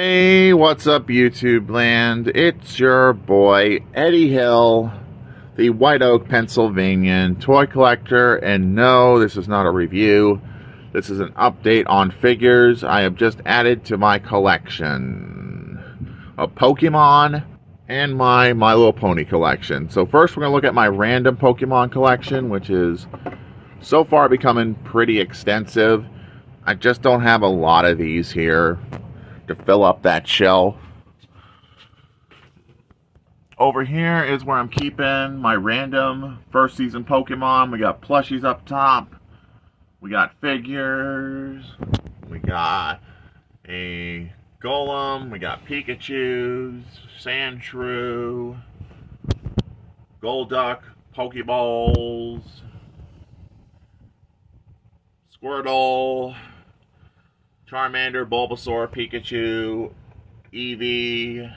Hey, what's up, YouTube land? It's your boy, Eddie Hill, the White Oak, Pennsylvania toy collector. And no, this is not a review. This is an update on figures I have just added to my collection of Pokemon and my My Little Pony collection. So first we're going to look at my random Pokemon collection, which is so far becoming pretty extensive. I just don't have a lot of these here to fill up that shelf. Over here is where I'm keeping my random first season Pokemon. We got plushies up top. We got figures. We got a Golem. We got Pikachu's, Sandshrew, Golduck, Pokeballs, Squirtle, Charmander, Bulbasaur, Pikachu, Eevee,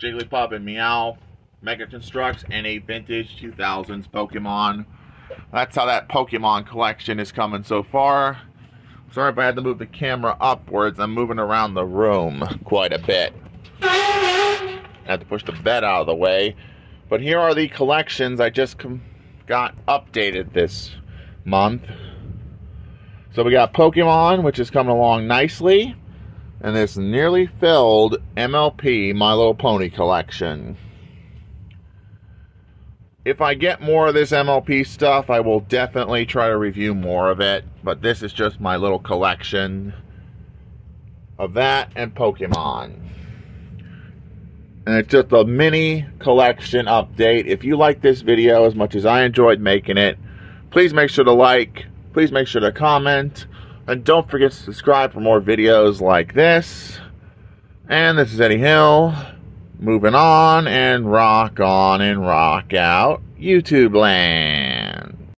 Jigglypuff, and Meowth. Mega Construx, and a vintage 2000s Pokemon. That's how that Pokemon collection is coming so far. Sorry if I had to move the camera upwards. I'm moving around the room quite a bit. I had to push the bed out of the way. But here are the collections I just got updated this month. So we got Pokemon, which is coming along nicely, and this nearly filled MLP My Little Pony collection. If I get more of this MLP stuff, I will definitely try to review more of it, but this is just my little collection of that and Pokemon. And it's just a mini collection update. If you like this video as much as I enjoyed making it, please make sure to like, Please make sure to comment. And don't forget to subscribe for more videos like this. And this is Eddie Hill. Moving on and rock on and rock out YouTube land.